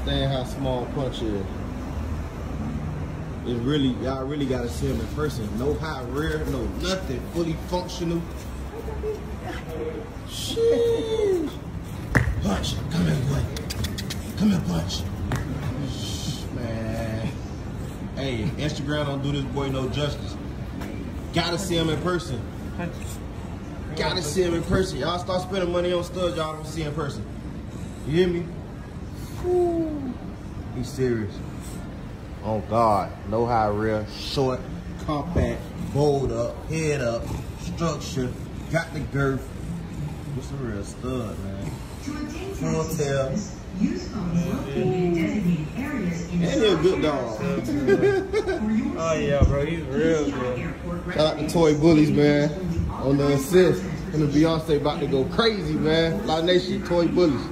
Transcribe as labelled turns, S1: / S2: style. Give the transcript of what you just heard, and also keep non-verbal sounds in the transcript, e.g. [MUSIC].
S1: understand how small Punch is. It's really, y'all really gotta see him in person. No high rear, no nothing. Fully functional. Sheesh. Punch, come here, boy. Come here, Punch. Man. Hey, Instagram don't do this boy no justice. Gotta see him in person. Gotta see him in person. Y'all start spending money on studs y'all don't see in person. You hear me? Woo. He's serious. Oh God, no high rear, short, compact, bold up, head up, structure, got the girth. What's a real stud, man? Full tail.
S2: Use phones located in designated areas
S1: And
S2: inside
S1: he a good dog. [LAUGHS] [LAUGHS]
S3: Oh yeah, bro, he's real good.
S1: Shout out to Toy Bullies, man, on the assist. And the Beyonce about to go crazy, man. Live Nation, Toy Bullies.